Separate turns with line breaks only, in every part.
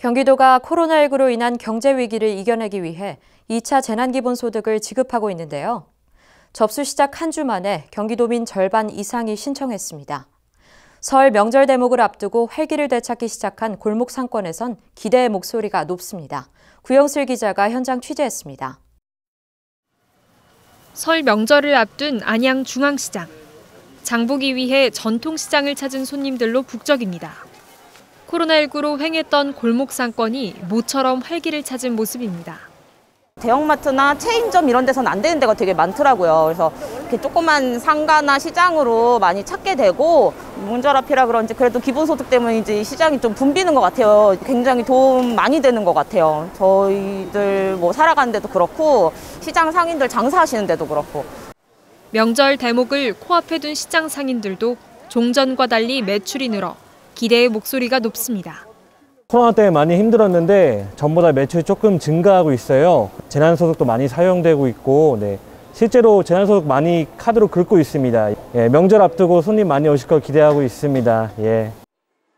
경기도가 코로나19로 인한 경제 위기를 이겨내기 위해 2차 재난기본소득을 지급하고 있는데요. 접수 시작 한 주 만에 경기도민 절반 이상이 신청했습니다. 설 명절 대목을 앞두고 활기를 되찾기 시작한 골목 상권에선 기대의 목소리가 높습니다. 구영슬 기자가 현장 취재했습니다.
설 명절을 앞둔 안양 중앙시장. 장보기 위해 전통시장을 찾은 손님들로 북적입니다. 코로나19로 횡했던 골목 상권이 모처럼 활기를 찾은 모습입니다.
대형마트나 체인점 이런 데서는 안 되는 데가 되게 많더라고요. 그래서 이렇게 조그만 상가나 시장으로 많이 찾게 되고 문절 앞이라 그런지 그래도 기본소득 때문인지 시장이 좀 붐비는 것 같아요. 굉장히 도움 많이 되는 것 같아요. 저희들 뭐 살아가는 데도 그렇고 시장 상인들 장사하시는 데도 그렇고.
명절 대목을 코앞에 둔 시장 상인들도 종전과 달리 매출이 늘어 기대의 목소리가 높습니다.
코로나 때문에 많이 힘들었는데 전보다 매출이 조금 증가하고 있어요. 재난소득도 많이 사용되고 있고 네. 실제로 재난소득 많이 카드로 긁고 있습니다. 예, 명절 앞두고 손님 많이 오실 걸 기대하고 있습니다. 예.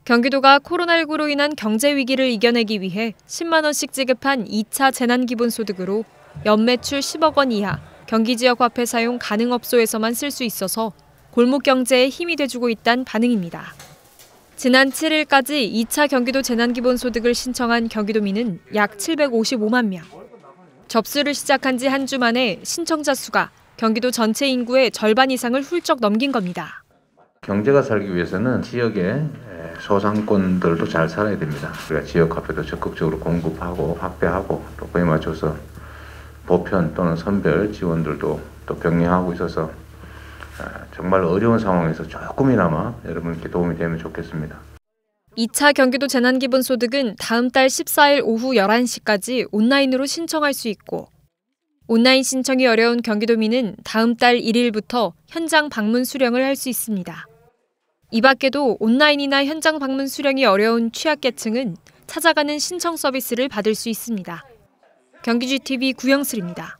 경기도가 코로나19로 인한 경제 위기를 이겨내기 위해 10만 원씩 지급한 2차 재난기본소득으로 연매출 10억 원 이하 경기 지역 화폐 사용 가능 업소에서만 쓸 수 있어서 골목 경제에 힘이 돼주고 있다는 반응입니다. 지난 7일까지 2차 경기도 재난기본소득을 신청한 경기도민은 약 755만 명. 접수를 시작한 지 한 주 만에 신청자 수가 경기도 전체 인구의 절반 이상을 훌쩍 넘긴 겁니다.
경제가 살기 위해서는 지역의 소상권들도 잘 살아야 됩니다. 우리가 지역 화폐도 적극적으로 공급하고 확대하고 또 그에 맞춰서 보편 또는 선별 지원들도 또 병행하고 있어서 아, 정말 어려운 상황에서 조금이나마 여러분께 도움이 되면 좋겠습니다.
2차 경기도 재난기본소득은 다음 달 14일 오후 11시까지 온라인으로 신청할 수 있고 온라인 신청이 어려운 경기도민은 다음 달 1일부터 현장 방문 수령을 할 수 있습니다. 이 밖에도 온라인이나 현장 방문 수령이 어려운 취약계층은 찾아가는 신청 서비스를 받을 수 있습니다. 경기GTV 구영슬입니다.